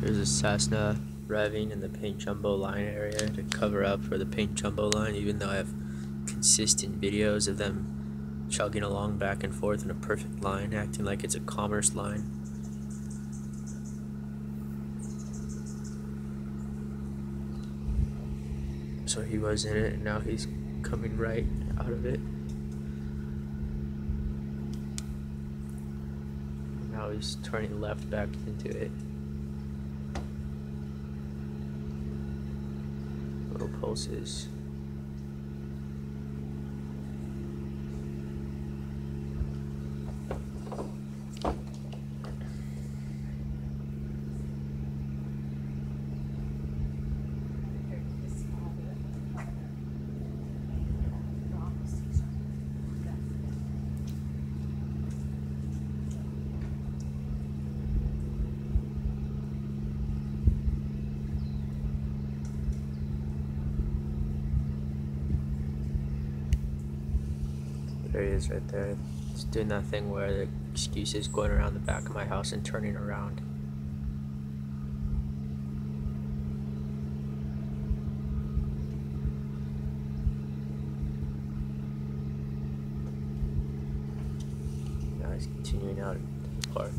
There's a Cessna revving in the paint jumbo line area to cover up for the paint jumbo line, even though I have consistent videos of them chugging along back and forth in a perfect line, acting like it's a commerce line. So he was in it, and now he's coming right out of it. Now he's turning left back into it. Little There he is right there. He's doing that thing where the excuse is going around the back of my house and turning around. Now he's continuing out to the park.